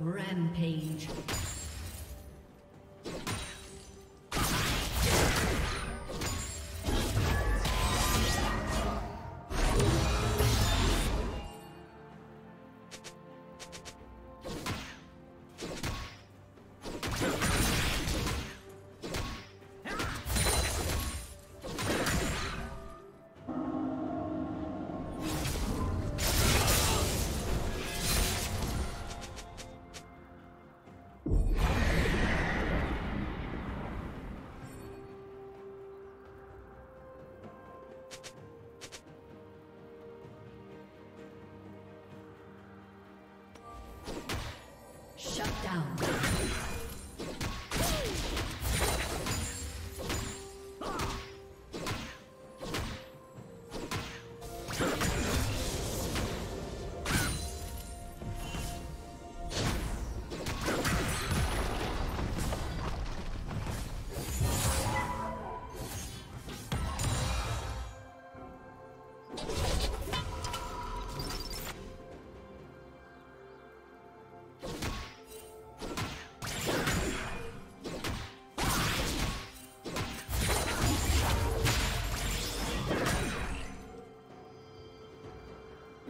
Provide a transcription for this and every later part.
Rampage. Shut down.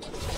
you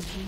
team's turret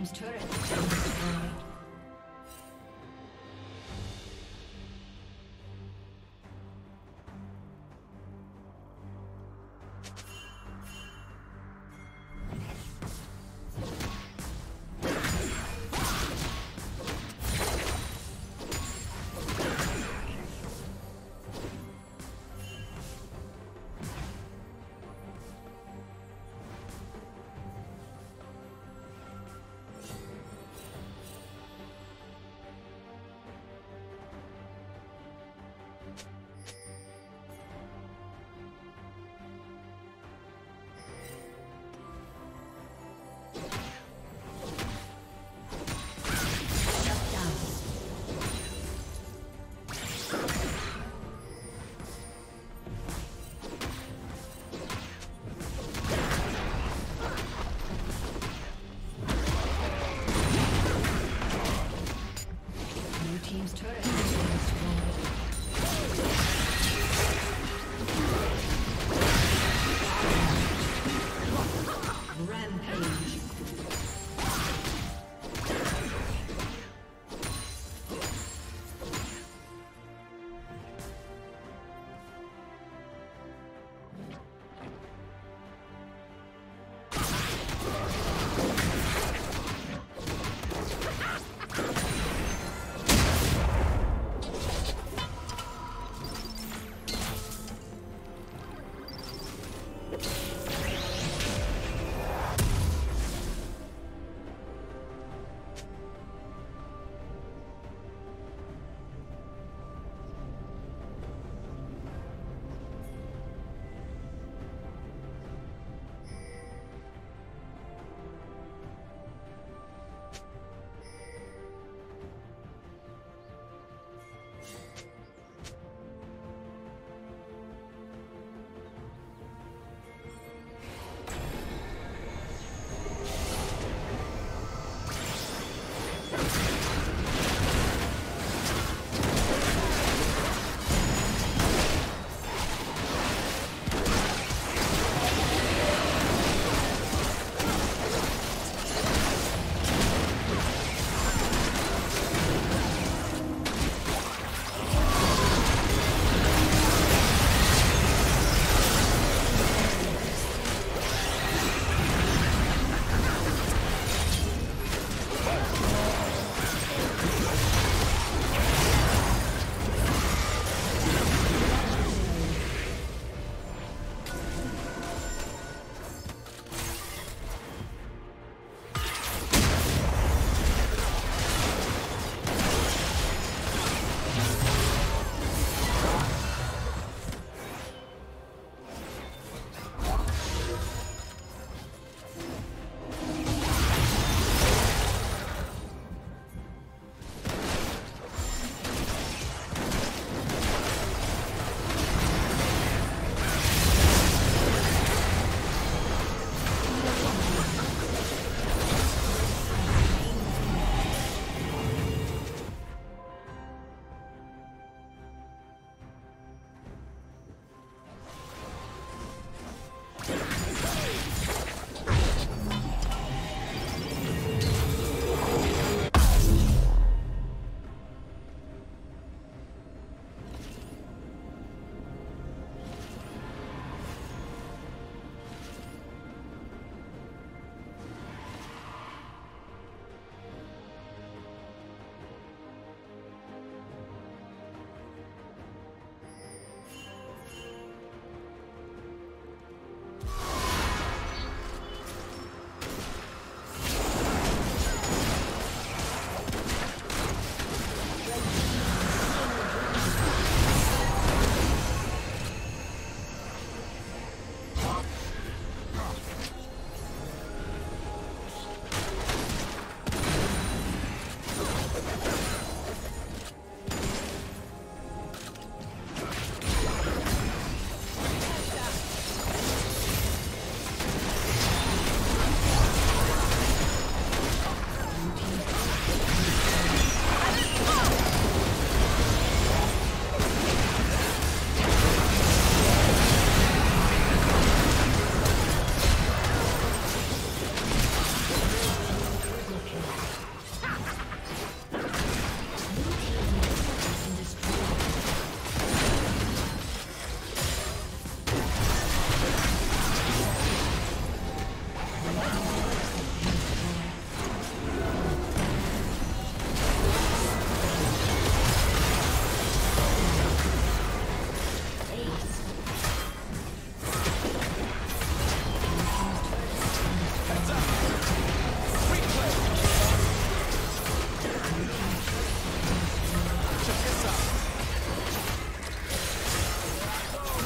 team's turret has.